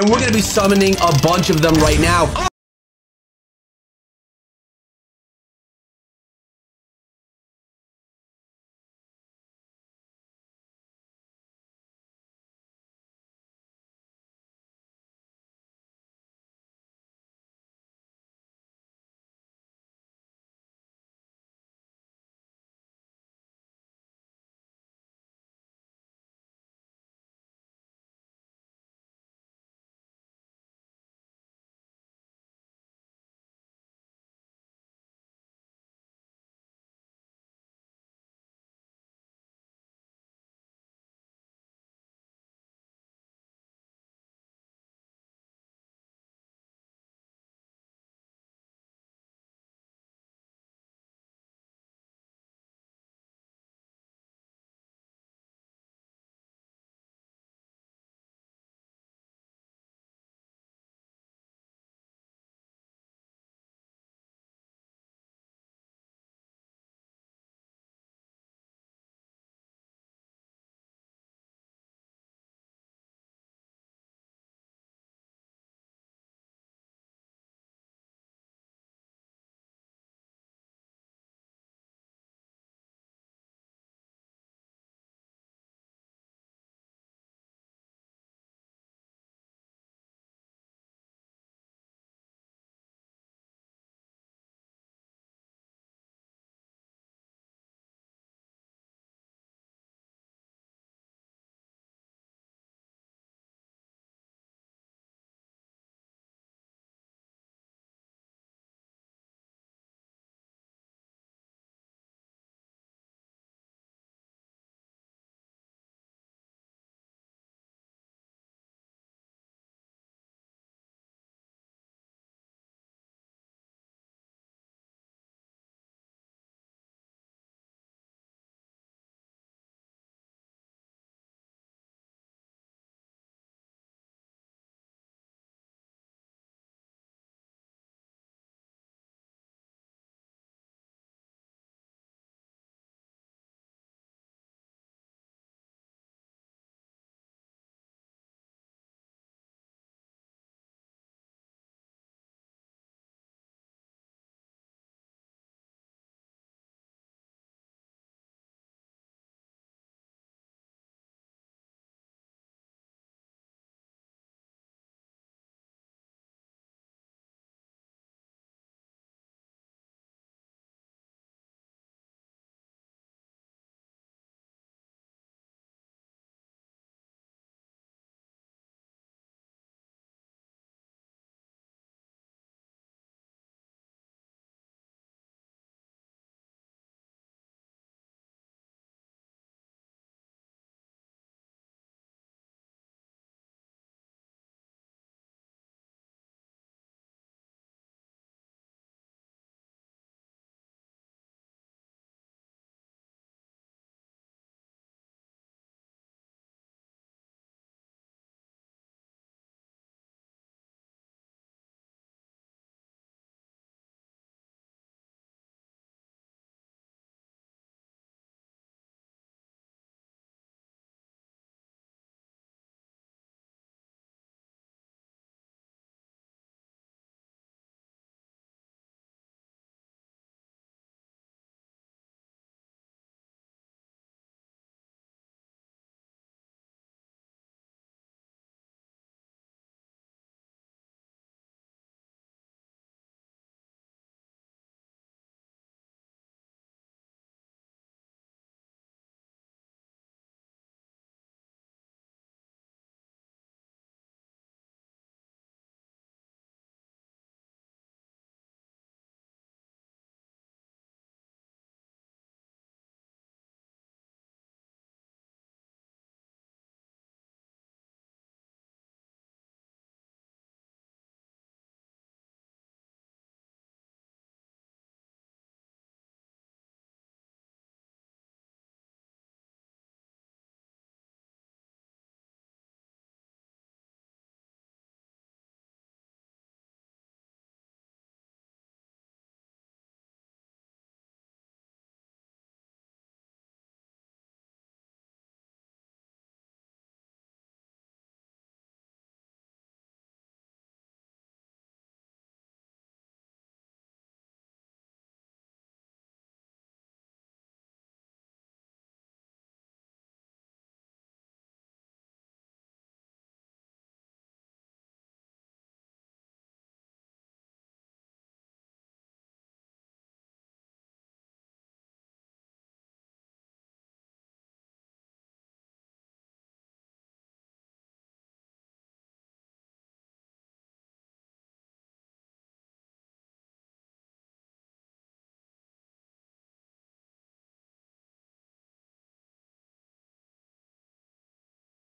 and we're gonna be summoning a bunch of them right now.